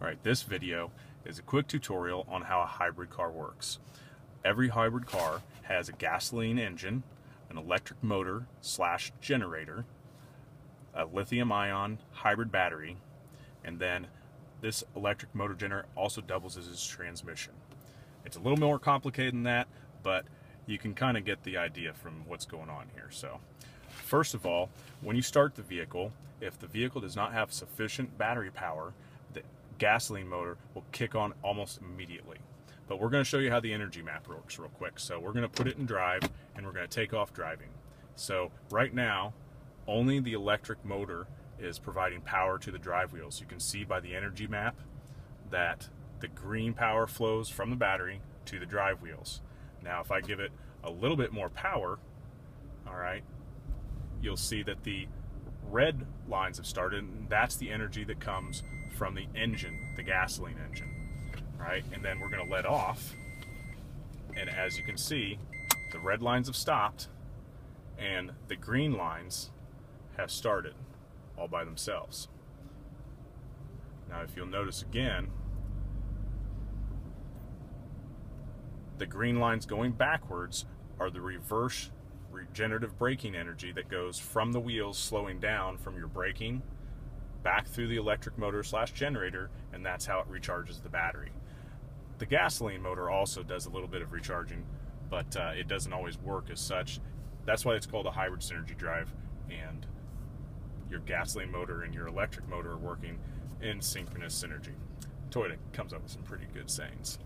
Alright, this video is a quick tutorial on how a hybrid car works. Every hybrid car has a gasoline engine, an electric motor slash generator, a lithium ion hybrid battery, and then this electric motor generator also doubles as its transmission. It's a little more complicated than that, but you can kind of get the idea from what's going on here. So, first of all, when you start the vehicle, if the vehicle does not have sufficient battery power, the gasoline motor will kick on almost immediately. But we're going to show you how the energy map works real quick. So we're going to put it in drive and we're going to take off driving. So right now, only the electric motor is providing power to the drive wheels. You can see by the energy map that the green power flows from the battery to the drive wheels. Now if I give it a little bit more power, all right, you'll see that the red lines have started and that's the energy that comes from the engine, the gasoline engine, right? And then we're going to let off. And as you can see, the red lines have stopped and the green lines have started all by themselves. Now, if you'll notice again, the green lines going backwards are the reverse regenerative braking energy that goes from the wheels slowing down from your braking back through the electric motor slash generator, and that's how it recharges the battery. The gasoline motor also does a little bit of recharging, but uh, it doesn't always work as such. That's why it's called a hybrid synergy drive, and your gasoline motor and your electric motor are working in synchronous synergy. Toyota comes up with some pretty good sayings.